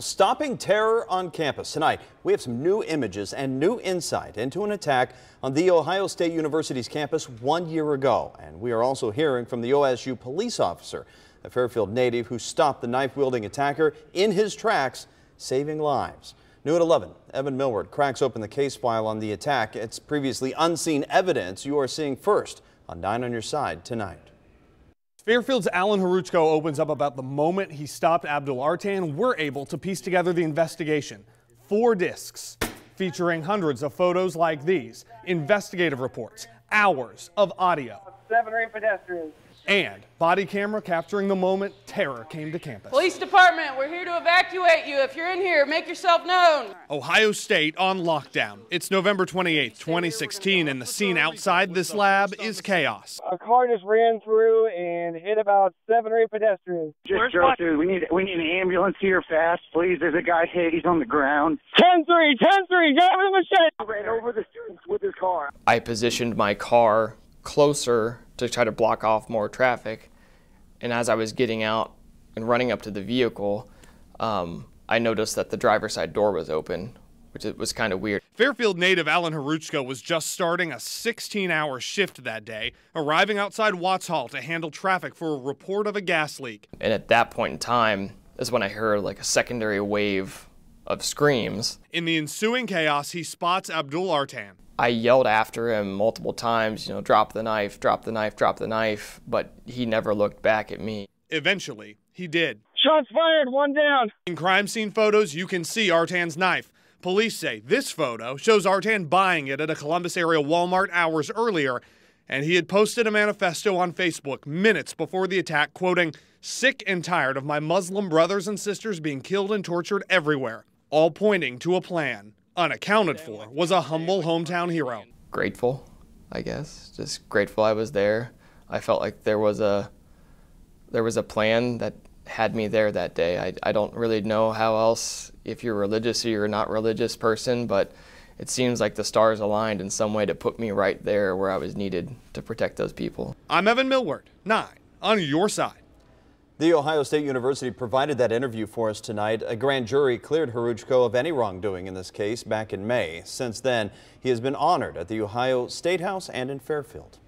Stopping terror on campus. Tonight, we have some new images and new insight into an attack on The Ohio State University's campus one year ago. And we are also hearing from the OSU police officer, a Fairfield native who stopped the knife-wielding attacker in his tracks, saving lives. New at 11, Evan Millward cracks open the case file on the attack. It's previously unseen evidence you are seeing first on 9 on your side tonight. Fairfield's Alan Horujko opens up about the moment he stopped Abdul Artan. We're able to piece together the investigation. Four discs featuring hundreds of photos like these, investigative reports, hours of audio. Seven or eight pedestrians and body camera capturing the moment terror came to campus. Police department, we're here to evacuate you. If you're in here, make yourself known. Ohio State on lockdown. It's November 28, 2016, and the scene outside this lab is chaos. A car just ran through and hit about seven or eight pedestrians. Just drove through. We need we need an ambulance here fast, please. There's a guy hit. He's on the ground. 10 3, 10 3, get out of the shed. Ran over the students with his car. I positioned my car closer to try to block off more traffic. And as I was getting out and running up to the vehicle, um, I noticed that the driver's side door was open, which it was kind of weird. Fairfield native Alan Horujko was just starting a 16-hour shift that day, arriving outside Watts Hall to handle traffic for a report of a gas leak. And at that point in time is when I heard like a secondary wave of screams. In the ensuing chaos, he spots Abdul Artan. I yelled after him multiple times, you know, drop the knife, drop the knife, drop the knife, but he never looked back at me. Eventually, he did. Shots fired, one down. In crime scene photos, you can see Artan's knife. Police say this photo shows Artan buying it at a Columbus area Walmart hours earlier, and he had posted a manifesto on Facebook minutes before the attack, quoting, Sick and tired of my Muslim brothers and sisters being killed and tortured everywhere, all pointing to a plan unaccounted for, was a humble hometown hero. Grateful, I guess. Just grateful I was there. I felt like there was a there was a plan that had me there that day. I, I don't really know how else, if you're religious or you're not religious person, but it seems like the stars aligned in some way to put me right there where I was needed to protect those people. I'm Evan Millward, 9 on your side. The Ohio State University provided that interview for us tonight. A grand jury cleared Horujko of any wrongdoing in this case back in May. Since then, he has been honored at the Ohio State House and in Fairfield.